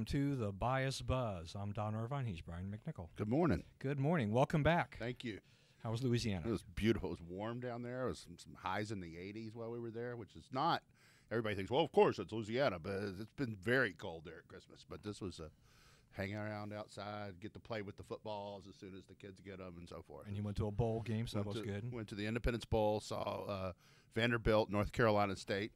Welcome to the Bias Buzz. I'm Don Irvine. He's Brian McNichol. Good morning. Good morning. Welcome back. Thank you. How was Louisiana? It was beautiful. It was warm down there. It was some, some highs in the 80s while we were there, which is not. Everybody thinks, well, of course it's Louisiana, but it's been very cold there at Christmas. But this was a hang around outside, get to play with the footballs as soon as the kids get them, and so forth. And you went to a bowl game, so went that was to, good. Went to the Independence Bowl, saw uh, Vanderbilt, North Carolina State.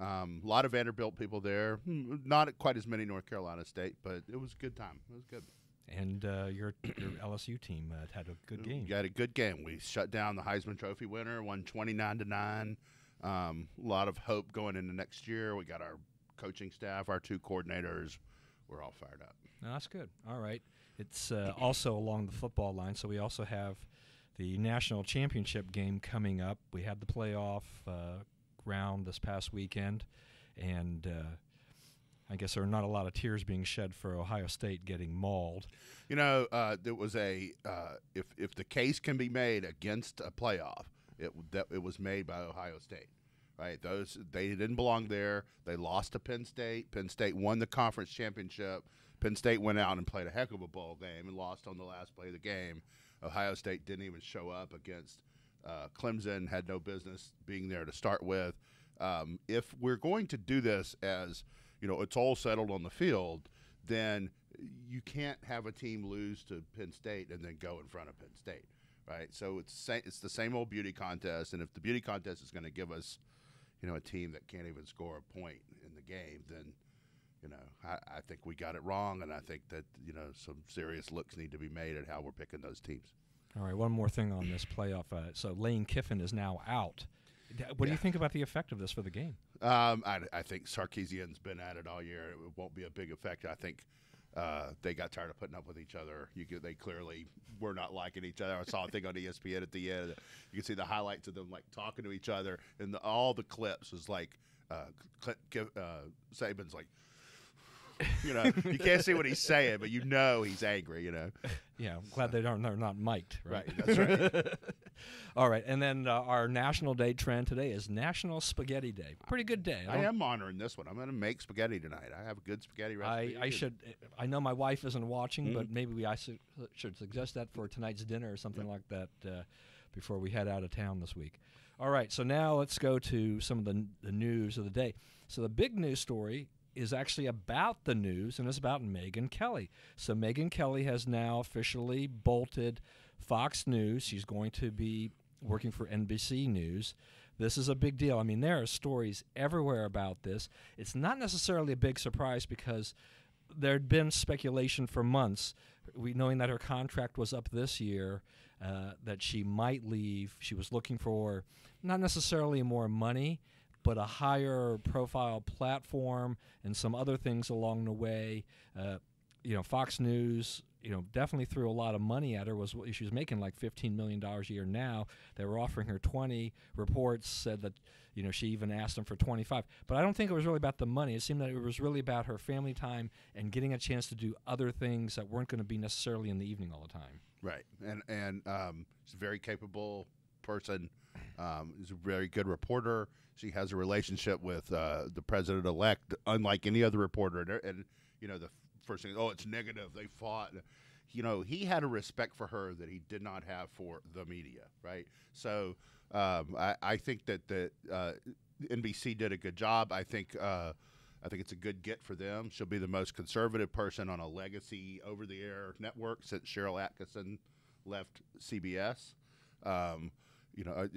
Um, a lot of Vanderbilt people there. Hmm, Not quite as many North Carolina State, but it was a good time. It was good. And uh, your your LSU team uh, had a good game. We had a good game. We shut down the Heisman Trophy winner, won twenty nine to nine. Um, a lot of hope going into next year. We got our coaching staff, our two coordinators. We're all fired up. No, that's good. All right. It's uh, also along the football line, so we also have the national championship game coming up. We had the playoff uh, round this past weekend, and uh, I guess there are not a lot of tears being shed for Ohio State getting mauled. You know, uh, there was a uh, if if the case can be made against a playoff, it that it was made by Ohio State. Right, those they didn't belong there. They lost to Penn State. Penn State won the conference championship. Penn State went out and played a heck of a bowl game and lost on the last play of the game. Ohio State didn't even show up against uh, Clemson. Had no business being there to start with. Um, if we're going to do this as you know, it's all settled on the field, then you can't have a team lose to Penn State and then go in front of Penn State, right? So it's sa- it's the same old beauty contest, and if the beauty contest is going to give us, you know, a team that can't even score a point in the game, then you know, I, I think we got it wrong, and I think that you know some serious looks need to be made at how we're picking those teams. All right, one more thing on this playoff. Uh, so Lane Kiffin is now out. What do you think about the effect of this for the game? Um, I, I think Sarkisian's been at it all year. It won't be a big effect. I think uh, they got tired of putting up with each other. You could, they clearly were not liking each other. I saw a thing on ESPN at the end. You can see the highlights of them like talking to each other, and the, all the clips was like uh, Clint, uh, Saban's like. You know, you can't see what he's saying, but you know he's angry. You know, Yeah, I'm glad they don't. They're not mic'd. Right. Right, that's right. All right, and then uh, our National Day trend today is National Spaghetti Day. Pretty good day. I don't- am honoring this one. I'm going to make spaghetti tonight. I have a good spaghetti recipe. I, I should. I know my wife isn't watching, Mm-hmm. but maybe we I su- should suggest that for tonight's dinner or something like that uh, before we head out of town this week. All right, so now let's go to some of the, the news of the day. So the big news story is actually about the news, and it's about Megyn Kelly. So Megyn Kelly has now officially bolted Fox News. She's going to be working for NBC News. This is a big deal. I mean, there are stories everywhere about this. It's not necessarily a big surprise because there had been speculation for months, we knowing that her contract was up this year, uh, that she might leave. She was looking for not necessarily more money, but a higher profile platform and some other things along the way. Uh, you know, Fox News, you know, definitely threw a lot of money at her. Was she was making like fifteen million dollars a year now? They were offering her twenty. Reports said that you know she even asked them for twenty five. But I don't think it was really about the money. It seemed that it was really about her family time and getting a chance to do other things that weren't going to be necessarily in the evening all the time. Right, and and um, she's very capable person. Um, is a very good reporter. She has a relationship with uh, the president elect, unlike any other reporter. And, and you know, the first thing, oh, it's negative. They fought. You know, he had a respect for her that he did not have for the media. Right. So um, I, I think that the uh, NBC did a good job. I think. Uh, I think it's a good get for them. She'll be the most conservative person on a legacy over-the-air network since Sharyl Attkisson left CBS. Um, you know,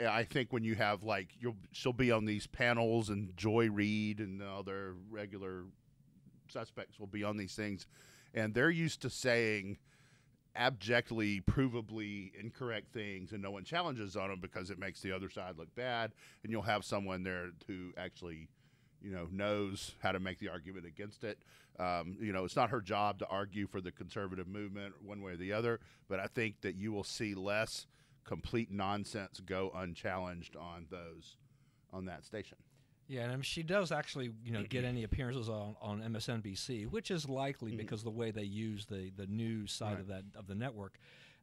uh, I think when you have like you'll she'll be on these panels and Joy Reid and other regular suspects will be on these things, and they're used to saying abjectly, provably incorrect things, and no one challenges on them because it makes the other side look bad. And you'll have someone there who actually you know, knows how to make the argument against it. Um, you know, it's not her job to argue for the conservative movement one way or the other, but I think that you will see less complete nonsense go unchallenged on those on that station. Yeah, and I mean, she does actually, you know, get any appearances on, on MSNBC, which is likely because of the way they use the, the news side of that of the network.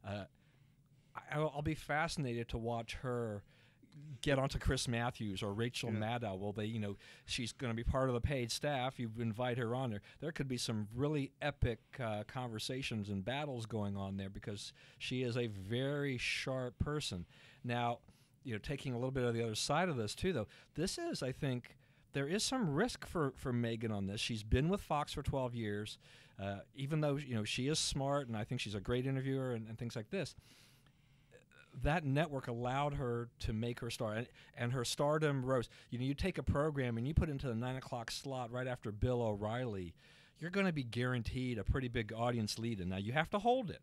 Uh, I, I'll I'll be fascinated to watch her get onto Chris Matthews or Rachel Yeah. Maddow. Will they, you know, she's going to be part of the paid staff. You invite her on there. There could be some really epic uh, conversations and battles going on there because she is a very sharp person. Now, you know, taking a little bit of the other side of this too, though, this is, I think, there is some risk for for Megyn on this. She's been with Fox for 12 years, uh, even though you know she is smart and I think she's a great interviewer and, and things like this that network allowed her to make her star, and, and her stardom rose. You know, you take a program and you put it into the nine o'clock slot right after Bill O'Reilly, you're going to be guaranteed a pretty big audience lead, and now you have to hold it.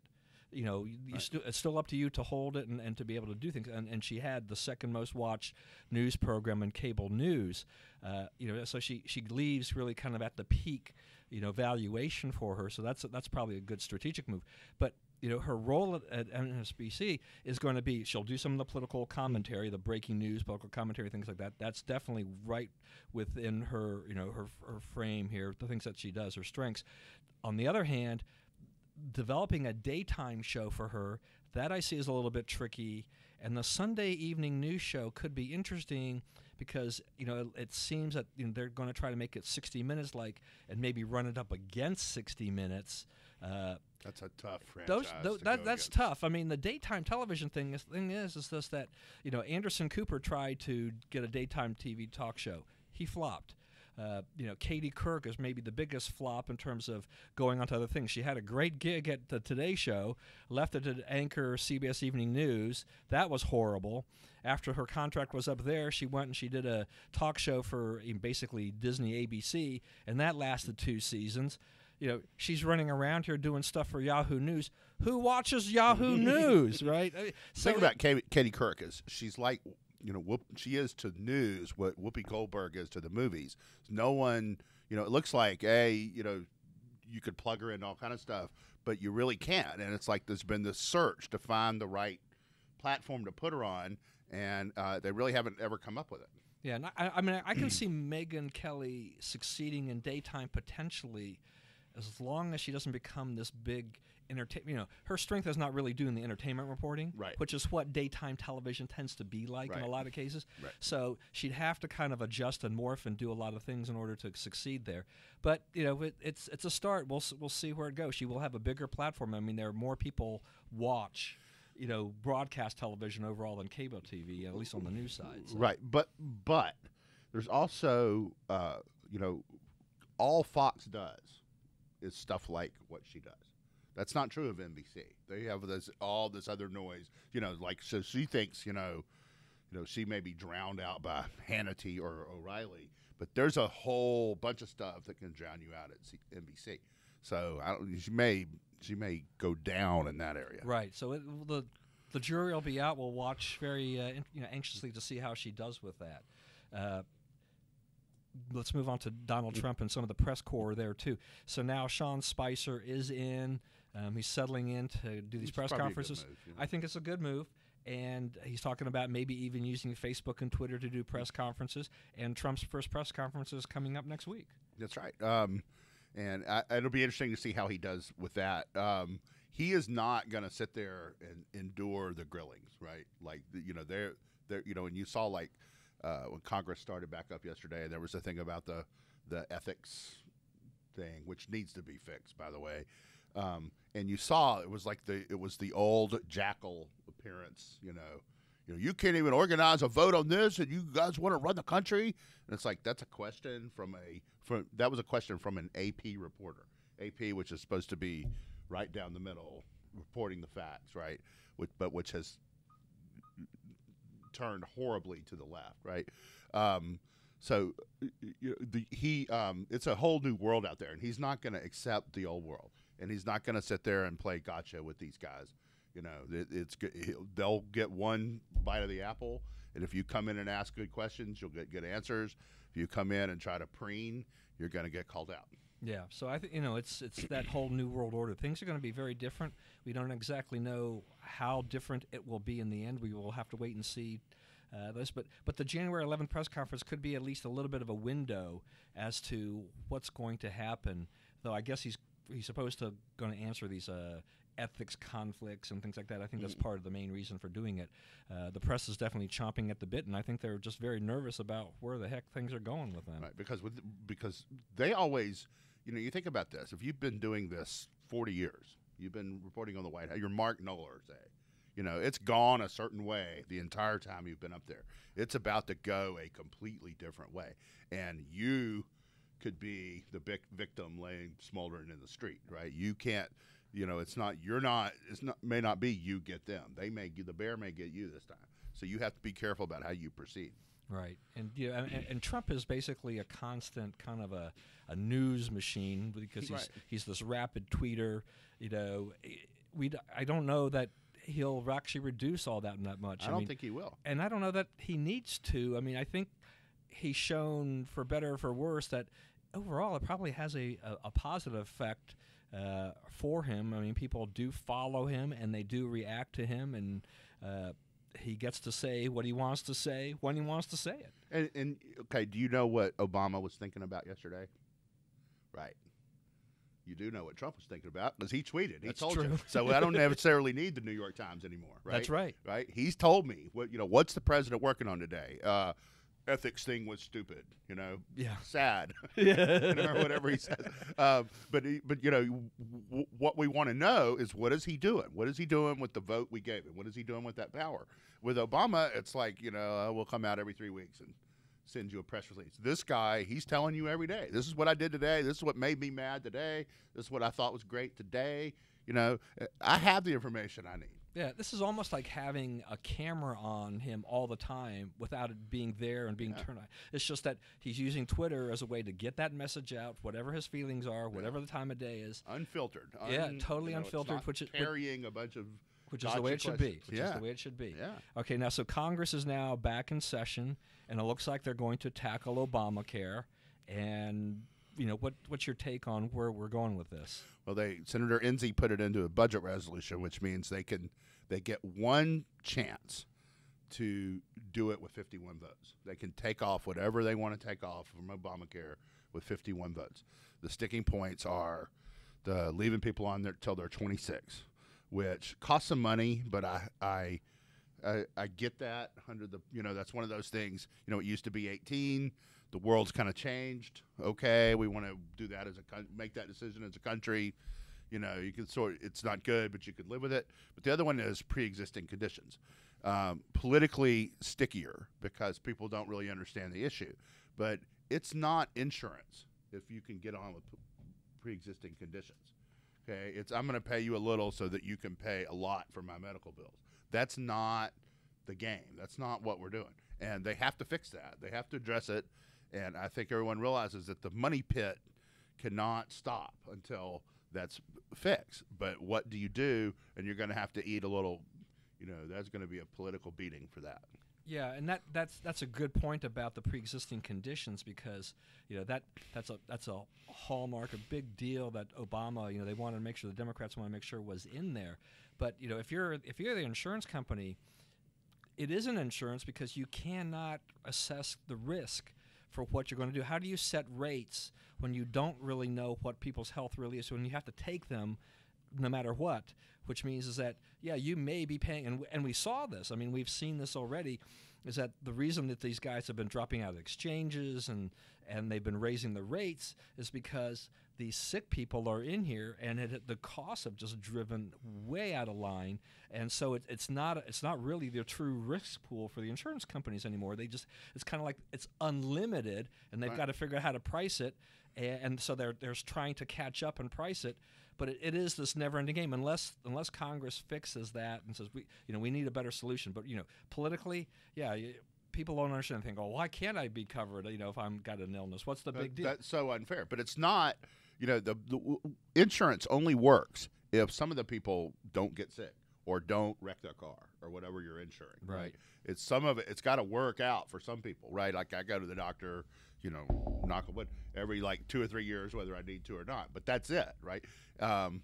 You know, you, you Right. it's still up to you to hold it and, and to be able to do things. And, and she had the second most watched news program in cable news. Uh, you know, so she she leaves really kind of at the peak, you know, valuation for her. So that's that's probably a good strategic move. But you know, her role at, at MSBC is going to be she'll do some of the political commentary, the breaking news, political commentary, things like that. That's definitely right within her, you know, her her frame here, the things that she does, her strengths. On the other hand, developing a daytime show for her that I see is a little bit tricky. And the Sunday evening news show could be interesting because you know it, it seems that you know, they're going to try to make it 60 minutes like and maybe run it up against 60 minutes. Uh, That's a tough franchise. those, tho- to that, that's against. tough. I mean, the daytime television thing is thing is is this that you know Anderson Cooper tried to get a daytime TV talk show. He flopped. Uh, you know, Katie Couric is maybe the biggest flop in terms of going on to other things. She had a great gig at the Today Show, left it to anchor CBS Evening News. That was horrible. After her contract was up there, she went and she did a talk show for basically Disney ABC, and that lasted two seasons you know, she's running around here doing stuff for Yahoo News. Who watches Yahoo News, right? I mean, The thing about Katie, Katie Couric is she's like, you know, Whoop, she is to news what Whoopi Goldberg is to the movies. No one, you know, it looks like, a, you know, you could plug her in all kind of stuff, but you really can't. And it's like there's been this search to find the right platform to put her on, and uh, they really haven't ever come up with it. Yeah, and I, I mean, I can see Megyn Kelly succeeding in daytime potentially, as long as she doesn't become this big entertainment. You know, her strength is not really doing the entertainment reporting, Right. Which is what daytime television tends to be like in a lot of cases. Right. So she'd have to kind of adjust and morph and do a lot of things in order to succeed there. But you know, it, it's it's a start. We'll we'll see where it goes. She will have a bigger platform. I mean, there are more people watch. You know, broadcast television overall than cable TV, at least on the news side. so. Right, but but there's also uh, you know all Fox does is stuff like what she does. That's not true of NBC. They have this all this other noise. You know, like so she thinks you know you know she may be drowned out by Hannity or O'Reilly, but there's a whole bunch of stuff that can drown you out at C- NBC. So I don't, she may she may go down in that area. Right. So it, the the jury will be out. We'll watch very uh, you know anxiously to see how she does with that. Uh, let's move on to Donald Trump and some of the press corps there too. So now Sean Spicer is in. Um, he's settling in to do these It's press probably a good conferences. move, know. I think it's a good move. And he's talking about maybe even using Facebook and Twitter to do press conferences. And Trump's first press conference is coming up next week. That's right. Um, and I, it'll be interesting to see how he does with that. Um, he is not going to sit there and endure the grillings, right? Like you know, they're they're you know, and you saw like uh, when Congress started back up yesterday, there was a thing about the the ethics thing, which needs to be fixed, by the way. Um, and you saw it was like the it was the old jackal appearance, you know. You know, you can't even organize a vote on this, and you guys want to run the country. And it's like that's a question from a from that was a question from an AP reporter, AP, which is supposed to be right down the middle, reporting the facts, right? Which, but which has turned horribly to the left, right? Um, so y- y- the, he, um, it's a whole new world out there, and he's not going to accept the old world, and he's not going to sit there and play gotcha with these guys. You know, it, it's they'll get one bite of the apple, and if you come in and ask good questions, you'll get good answers. If you come in and try to preen, you're going to get called out. Yeah, so I think you know it's it's that whole new world order. Things are going to be very different. We don't exactly know how different it will be in the end. We will have to wait and see uh, this. But but the January 11th press conference could be at least a little bit of a window as to what's going to happen. Though I guess he's he's supposed to going to answer these uh, ethics conflicts and things like that. I think that's Mm. part of the main reason for doing it. Uh, the press is definitely chomping at the bit, and I think they're just very nervous about where the heck things are going with them. Right, because with because they always, you know, you think about this. If you've been doing this forty years, you've been reporting on the White House. You're Mark Knoller, say. You know, it's gone a certain way the entire time you've been up there. It's about to go a completely different way, and you could be the vic- victim laying smoldering in the street, right? You can't. You know, it's not. You're not. It's not. May not be you get them. They may. The bear may get you this time. So you have to be careful about how you proceed. Right, and yeah, and, and- and Trump is basically a constant kind of a, a news machine because he's Right. he's this rapid tweeter. You know, we I don't know that he'll actually reduce all that that much. I don't mean, think he will. and I don't know that he needs to. I mean, I think he's shown, for better or for worse, that overall it probably has a, a, a positive effect uh, for him. I mean, people do follow him and they do react to him, and uh, he gets to say what he wants to say when he wants to say it. And, and okay, do you know what Obama was thinking about yesterday? Right. You do know what Trump was thinking about because he tweeted. He That's told you. So I don't necessarily need the New York Times anymore. Right. That's right. Right. He's told me what you know. What's the president working on today? Uh, ethics thing was stupid. You know. Yeah. Sad. Yeah. you know, or whatever he says. Um, but he, but you know w- what we want to know is what is he doing? What is he doing with the vote we gave him? What is he doing with that power? With Obama, it's like you know uh, we'll come out every three weeks and send you a press release. This guy, he's telling you every day. This is what I did today. This is what made me mad today. This is what I thought was great today. You know, uh, I have the information I need. Yeah, this is almost like having a camera on him all the time without it being there and being Yeah. turned on. It's just that he's using Twitter as a way to get that message out, whatever his feelings are, whatever the time of day is, Unfiltered. Yeah, totally you know, unfiltered, which is- which- carrying a bunch of which is the way it should be. questions. Which is Yeah. the way it should be. yeah. Okay, now so Congress is now back in session, and it looks like they're going to tackle Obamacare. And you know, what what's your take on where we're going with this? Well, they Senator Enzi put it into a budget resolution, which means they can they get one chance to do it with 51 votes. They can take off whatever they want to take off from Obamacare with 51 votes. The sticking points are the leaving people on there till they're 26, which costs some money, but I I I, I get that under the you know that's one of those things. You know, it used to be 18. The world's kind of changed. Okay, we want to do that as a make that decision as a country. You know, you can sort. It's not good, but you could live with it. But the other one is pre-existing conditions, um, politically stickier because people don't really understand the issue. But it's not insurance if you can get on with pre-existing conditions. Okay, it's I'm going to pay you a little so that you can pay a lot for my medical bills. That's not the game. That's not what we're doing. And they have to fix that. They have to address it. And I think everyone realizes that the money pit cannot stop until that's fixed. But what do you do? And you're going to have to eat a little, you know, there's going to be a political beating for that. Yeah, and that that's that's a good point about the pre-existing conditions because you know that that's a that's a hallmark, a big deal that Obama, you know, they wanted to make sure the Democrats want to make sure was in there. But you know, if you're if you're the insurance company, it is an insurance because you cannot assess the risk for what you're going to do. How do you set rates when you don't really know what people's health really is? When you have to take them no matter what, which means is that yeah, you may be paying, and and we saw this. I mean, we've seen this already. Is that the reason that these guys have been dropping out of exchanges and and they've been raising the rates is because these sick people are in here and it, the costs have just driven way out of line. And so it, it's not it's not really the true risk pool for the insurance companies anymore. They just it's kind of like it's unlimited and they've Right. got to figure out how to price it. And, and so they're they're trying to catch up and price it. But it, it is this never-ending game. Unless unless Congress fixes that and says we you know we need a better solution. But you know politically, yeah, people don't understand. Think, oh, why can't I be covered? You know, if I'm got an illness, what's the That- big deal? That's so unfair. But it's not, you know, the, the insurance only works if some of the people don't get sick or don't wreck their car or whatever you're insuring. Right. It's some of it. It's got to work out for some people, right? Like I go to the doctor, you know, knock on wood, every like two or three years, whether I need to or not. But that's it, right? Um,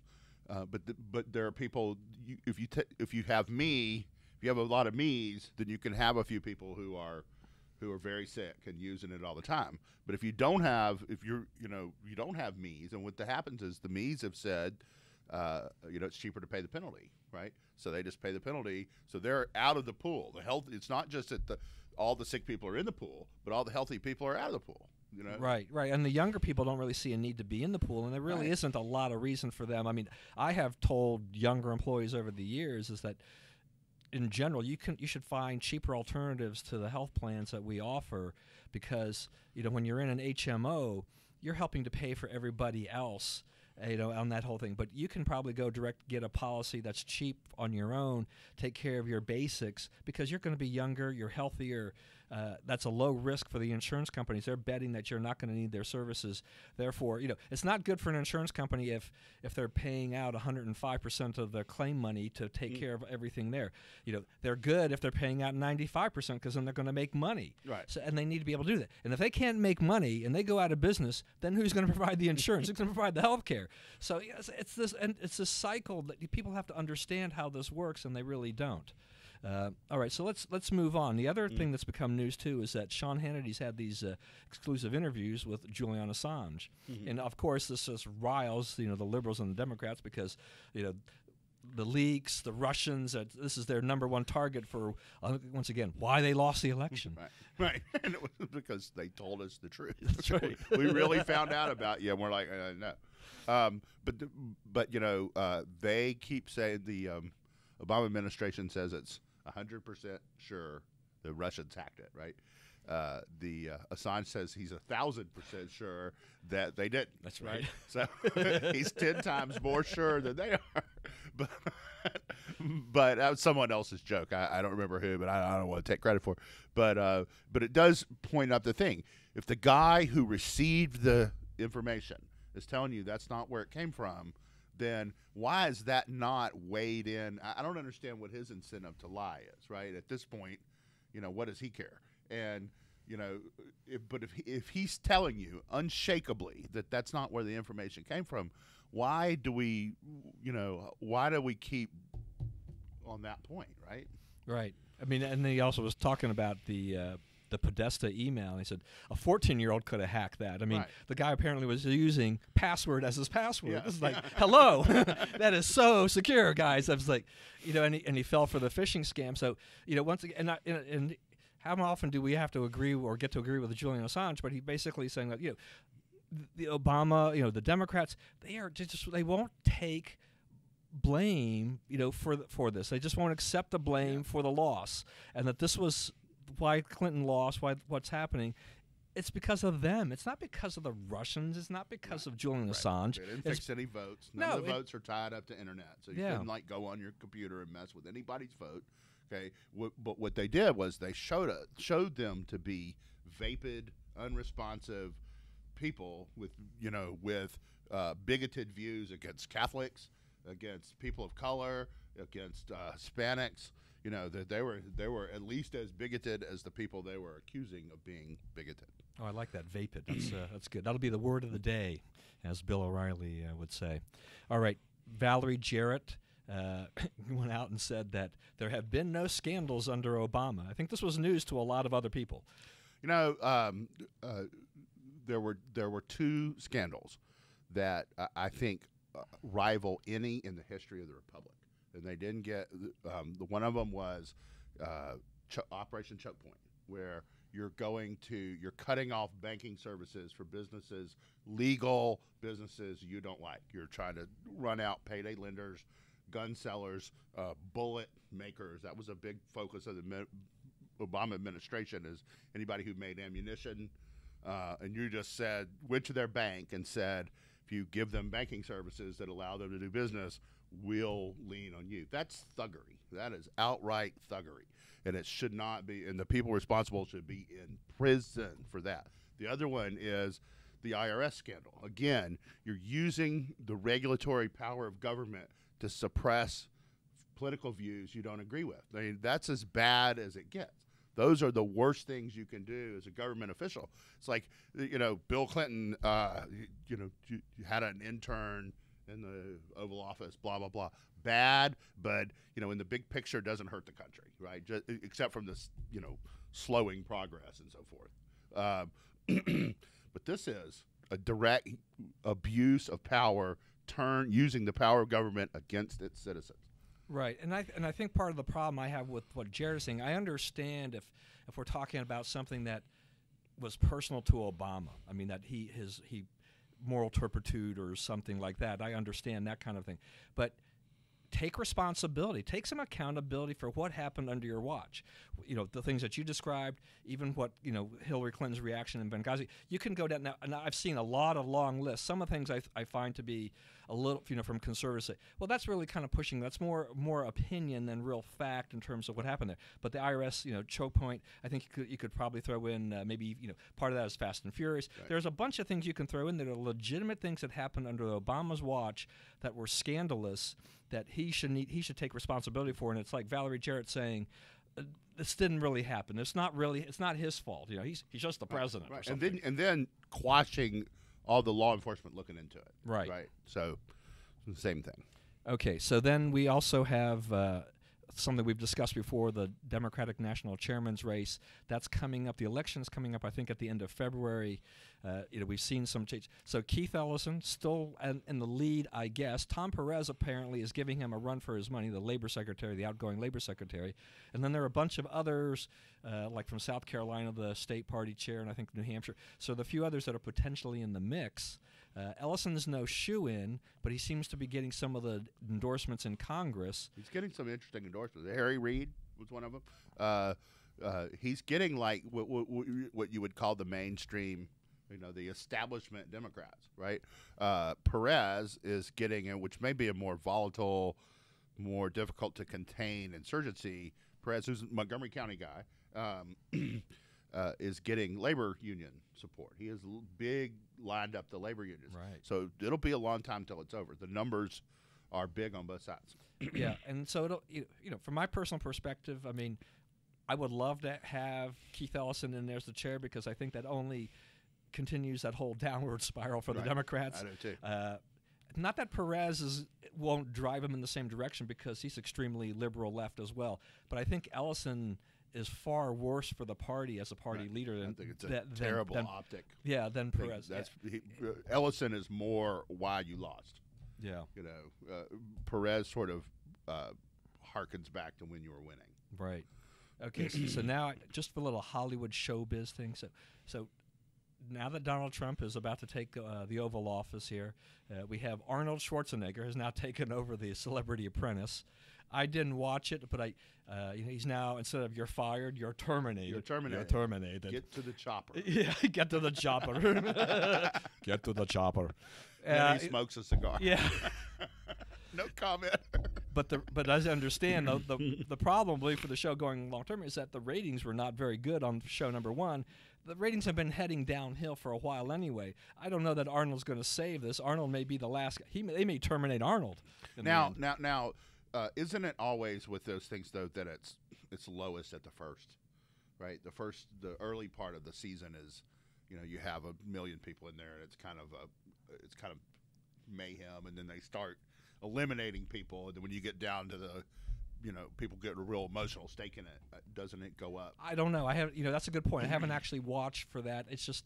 uh, but but there are people. You, if you t- if you have me, you have a lot of me's, then you can have a few people who are who are very sick and using it all the time. But if you don't have, if you're, you know, you don't have MEs, and what that happens is the MEs have said, uh, you know, it's cheaper to pay the penalty, right? So they just pay the penalty. So they're out of the pool. The health, it's not just that the all the sick people are in the pool, but all the healthy people are out of the pool. You know? Right, right. And the younger people don't really see a need to be in the pool, and there really Right. isn't a lot of reason for them. I mean, I have told younger employees over the years is that in general you can you should find cheaper alternatives to the health plans that we offer because you know when you're in an HMO, you're helping to pay for everybody else. uh, You know, on that whole thing, but you can probably go direct get a policy that's cheap on your own, take care of your basics because you're going to be younger, you're healthier. Uh, that's a low risk for the insurance companies. They're betting that you're not going to need their services. Therefore, you know, it's not good for an insurance company if if they're paying out 105% of their claim money to take care of everything there. You know, they're good if they're paying out 95% because then they're going to make money. Right. So, and they need to be able to do that. And if they can't make money and they go out of business, then who's going to provide the insurance? who's going to provide the health care? So yes, it's this and it's this cycle that people have to understand how this works, and they really don't. Uh, all right, so let's let's move on. The other thing that's become news too is that Sean Hannity's had these uh, exclusive interviews with Julian Assange, and of course this just riles you know the liberals and the Democrats because you know the leaks, the Russians. Uh, this is their number one target for uh, once again why they lost the election. Right, right, and it was because they told us the truth. That's right. we really found out about you, and we're like, uh, no. Um, but but you know, uh, they keep saying the um, Obama administration says it's hundred percent sure the Russians hacked it, right? Uh, the uh, Assange says he's a thousand percent sure that they didn't. That's right. So he's ten times more sure than they are. But but that was someone else's joke. I, I don't remember who, but I, I don't want to take credit for. It. But uh, but it does point out the thing. If the guy who received the information is telling you that's not where it came from, then why is that not weighed in? I, don't understand what his incentive to lie is. Right at this point, you know, what does he care? And you know, if, but if if he's telling you unshakably that that's not where the information came from, why do we, you know, why do we keep on that point, right? Right. I mean, and he also was talking about the uh, the Podesta email. And he said a 14 year old could have hacked that. I mean, Right. the guy apparently was using password as his password. Yeah. Is like, hello, that is so secure, guys. I was like, you know, and he, and he fell for the phishing scam. So, you know, once again, and, I, and, and how often do we have to agree or get to agree with Julian Assange? But he basically saying that, you know, the Obama, you know, the Democrats, they are just they won't take blame, you know, for th- for this. They just won't accept the blame for the loss, and that this was why Clinton lost, why what's happening. It's because of them. It's not because of the Russians. It's not because of Julian Assange. They didn't It's- fix any votes. None No, of the it- votes are tied up to internet, so you Yeah. couldn't like go on your computer and mess with anybody's vote. Okay, what, but what they did was they showed a, showed them to be vapid, unresponsive people with you know with uh, bigoted views against Catholics, against people of color, against uh, Hispanics. You know that they were they were at least as bigoted as the people they were accusing of being bigoted. Oh, I like that vapid. That's uh, that's good. That'll be the word of the day, as Bill O'Reilly uh, would say. All right, Valerie Jarrett uh, went out and said that there have been no scandals under Obama. I think this was news to a lot of other people. You know, um, uh, there were there were two scandals that I- I think uh, rival any in the history of the republic, and they didn't get. Um, the one of them was uh, Ch- Operation Choke Point, where you're going to you're cutting off banking services for businesses, legal businesses you don't like. You're trying to run out payday lenders, gun sellers, uh, bullet makers. That was a big focus of the Obama administration is anybody who made ammunition, uh, and you just said went to their bank and said, if you give them banking services that allow them to do business, we'll lean on you. That's thuggery. That is outright thuggery, and it should not be. And the people responsible should be in prison for that. The other one is the IRS scandal. Again, you're using the regulatory power of government to suppress political views you don't agree with. I mean, that's as bad as it gets. Those are the worst things you can do as a government official. It's like, you know, Bill Clinton, uh, you, know, had an intern in the Oval Office, blah blah blah. Bad, but you know, in the big picture, doesn't hurt the country, right? Just, except from this, you know, slowing progress and so forth. Um, but this is a direct abuse of power, turn using the power of government against its citizens. Right, and I and I think part of the problem I have with what Jarrett's saying, I understand if if we're talking about something that was personal to Obama. I mean that he his he moral turpitude or something like that. I understand that kind of thing, but take responsibility take some accountability for what happened under your watch. You know the things that you described even what you know hillary clinton's reaction in benghazi. You can go down now and i've seen a lot of long lists. Some of the things I, I find to be a little you know from conservatives say well that's really kind of pushing that's more more opinion than real fact in terms of what happened there. But the irs you know choke point i think you could, you could probably throw in uh, maybe you know part of that is fast and furious. Right. there's a bunch of things you can throw in that are legitimate things that happened under obama's watch that were scandalous that he should need he should take responsibility for and it's like Valerie Jarrett saying uh, this didn't really happen it's not really it's not his fault you know he's he's just the president or Right. And then and then quashing all the law enforcement looking into it. Right. Right. So same thing. Okay, so then we also have uh, something we've discussed before the Democratic National Chairman's race. That's coming up. The election's coming up, I think, at the end of February. Uh, you know, we've seen some change. So Keith Ellison still in, in the lead, I guess. Tom Perez apparently is giving him a run for his money, the labor secretary, the outgoing labor secretary. And then there are a bunch of others, uh, like from South Carolina, the state party chair, and I think New Hampshire. So the few others that are potentially in the mix. Uh, Ellison's no shoe in, but he seems to be getting some of the endorsements in Congress. He's getting some interesting endorsements. Harry Reid was one of them. Uh, uh, he's getting like what, what, what you would call the mainstream, you know, the establishment Democrats, right? Uh, Perez is getting, in, which may be a more volatile, more difficult to contain insurgency. Perez, who's a Montgomery County guy, um, uh, is getting labor union support. He is big lined up the labor unions. Right. So it'll be a long time till it's over. The numbers are big on both sides. yeah, and so it'll you know from my personal perspective, I mean, I would love to have Keith Ellison in there as the chair because I think that only continues that whole downward spiral for Right. the Democrats. I do too. Uh, not that Perez is, won't drive him in the same direction because he's extremely liberal left as well, but I think Ellison is far worse for the party as a party Right. leader I than think it's a that- than- terrible than- optic. yeah, than thing. Perez. That's he, uh, Ellison is more why you lost. yeah, You know, uh, Perez sort of uh, harkens back to when you were winning. Right. Okay. so, so now, just for a little Hollywood showbiz thing. So, so now that Donald Trump is about to take uh, the Oval Office here, uh, we have Arnold Schwarzenegger has now taken over the Celebrity Apprentice. I didn't watch it, but I, uh, you know, he's now instead of you're fired, you're terminated. You're terminated. You're terminated. Get to the chopper. yeah, get to the chopper. get to the chopper. and Uh, he smokes a cigar. yeah. no comment. but the but as I understand the the, the problem believe for the show going long term is that the ratings were not very good on show number one. The ratings have been heading downhill for a while anyway. I don't know that Arnold's going to save this. Arnold may be the last. He may, they may terminate Arnold. now, now, now, uh, isn't it always with those things though that it's it's lowest at the first, right? The first, the early part of the season is, you know, you have a million people in there, and it's kind of a, it's kind of mayhem, and then they start eliminating people, and then when you get down to the, you know, people get a real emotional stake in it. uh, Doesn't it go up? I don't know. I have you know that's a good point. I haven't actually watched for that. It's just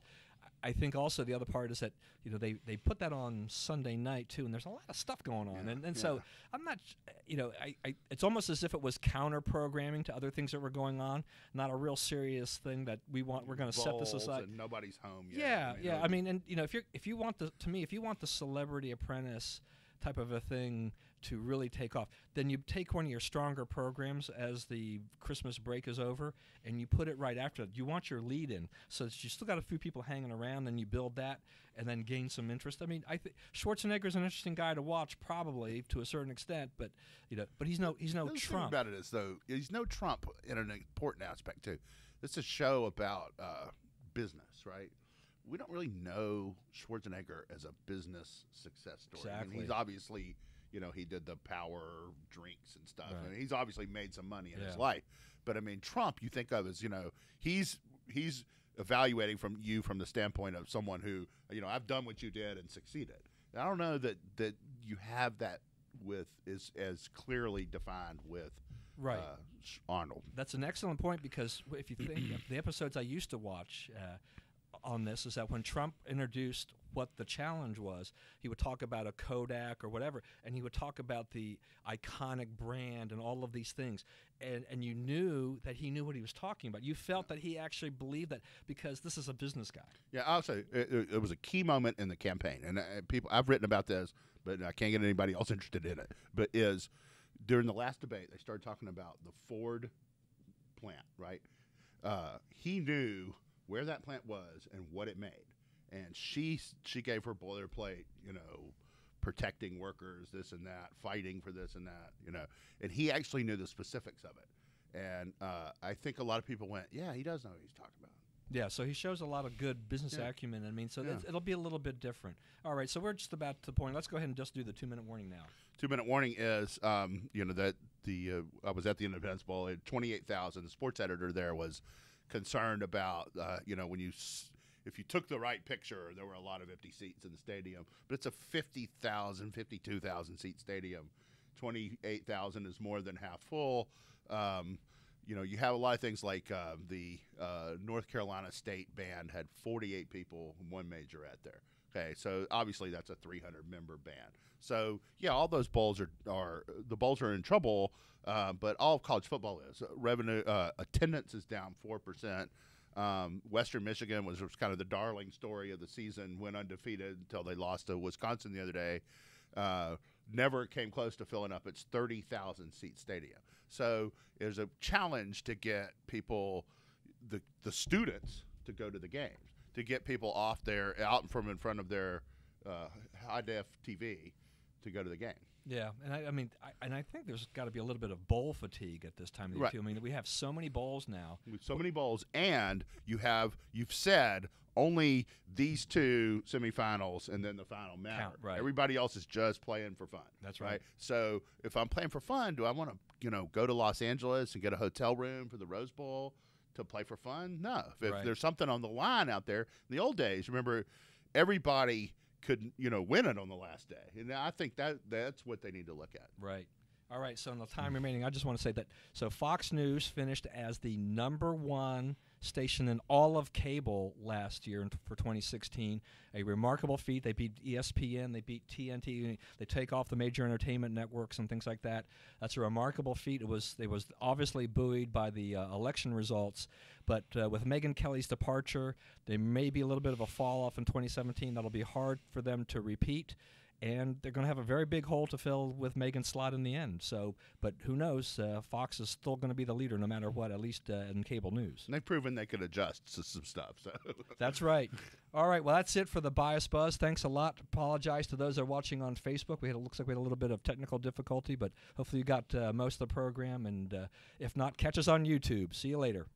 I think also the other part is that you know they, they put that on Sunday night too, and there's a lot of stuff going on, Yeah, and, and yeah. so I'm not you know I, I it's almost as if it was counter programming to other things that were going on, not a real serious thing that we want we're going to set this aside. nobody's home yet. Yeah, yeah. uh, I mean, and you know, if you're if you want the to me, if you want the Celebrity Apprentice type of a thing to really take off, then you take one of your stronger programs as the Christmas break is over, and you put it right after. You want your lead in, so that you still got a few people hanging around, then you build that, and then gain some interest. I mean, I think Schwarzenegger's an interesting guy to watch, probably to a certain extent, but you know, but he's no he's no The other thing Trump. about it is though he's no Trump in an important aspect too. It's a show about uh, business, right? We don't really know Schwarzenegger as a business success story. I mean, he's obviously, you know, he did the power drinks and stuff, Right. and he's obviously made some money in his life. But I mean, Trump, you think of as you know, he's he's evaluating from you from the standpoint of someone who, you know, I've done what you did and succeeded. And I don't know that that you have that with is as clearly defined with Right. uh, Arnold. That's an excellent point because if you think of the episodes I used to watch uh, on this, is that when Trump introduced what the challenge was, he would talk about a Kodak or whatever, and he would talk about the iconic brand and all of these things, and and you knew that he knew what he was talking about. You felt that he actually believed that because this is a business guy. Yeah, I'll say it, it, was a key moment in the campaign, and uh, people I've written about this, but I can't get anybody else interested in it. But is during the last debate they started talking about the Ford plant, right? Uh, he knew where that plant was and what it made, and she she gave her boilerplate, you know, protecting workers, this and that, fighting for this and that, you know, and he actually knew the specifics of it. And uh, I think a lot of people went, yeah, he does know what he's talking about. Yeah, so he shows a lot of good business Yeah. acumen. I mean, so Yeah. it'll be a little bit different. All right, so we're just about to the point. Let's go ahead and just do the two minute warning now. two minute warning is um, you know that the uh, I was at the Independence Bowl at twenty eight thousand. The sports editor there was concerned about uh, you know when you if you took the right picture, there were a lot of empty seats in the stadium, but it's a 50,000, 52,000 seat stadium. Twenty eight thousand is more than half full. Um, you know, you have a lot of things like uh, the uh, North Carolina State band had 48 people, one majorette there. Okay, so obviously that's a 300 member band. So yeah, all those bowls are are the bowls are in trouble, uh, but all of college football is revenue uh, attendance is down four percent. Um, Western Michigan was, was kind of the darling story of the season, went undefeated until they lost to Wisconsin the other day. Uh, never came close to filling up its 30,000 seat stadium. So there's a challenge to get people, the the students, to go to the games, to get people off there, out from in front of their uh, high def TV, to go to the game. Yeah, and I, I mean, I, and I think there's got to be a little bit of bowl fatigue at this time of the year Right. too. I mean, we have so many bowls now. with so many bowls, and you have you've said only these two semifinals and then the final matter. Count, right. Everybody else is just playing for fun. That's right. So if I'm playing for fun, do I want to you know go to Los Angeles and get a hotel room for the Rose Bowl to play for fun? No. If, if there's something on the line out there, in the old days, remember everybody could you know win it on the last day, and I think that that's what they need to look at. Right. All right. So in the time remaining, I just want to say that so Fox News finished as the number one station in all of cable last year for 2016. A remarkable feat. They beat ESPN. They beat TNT. They take off the major entertainment networks and things like that. That's a remarkable feat. It was it was obviously buoyed by the uh, election results, but uh, with Megyn Kelly's departure, there may be a little bit of a fall off in 2017. That'll be hard for them to repeat and they're going to have a very big hole to fill with Megyn Slott in the end. So, but who knows? Uh, Fox is still going to be the leader no matter what, at least uh, in cable news. And they've proven they could adjust to some stuff. So That's right. All right. Well, that's it for the Bias Buzz. Thanks a lot. Apologize to those that are watching on Facebook. We had it looks like we had a little bit of technical difficulty, but hopefully you got uh, most of the program. And uh, if not, catch us on YouTube. See you later.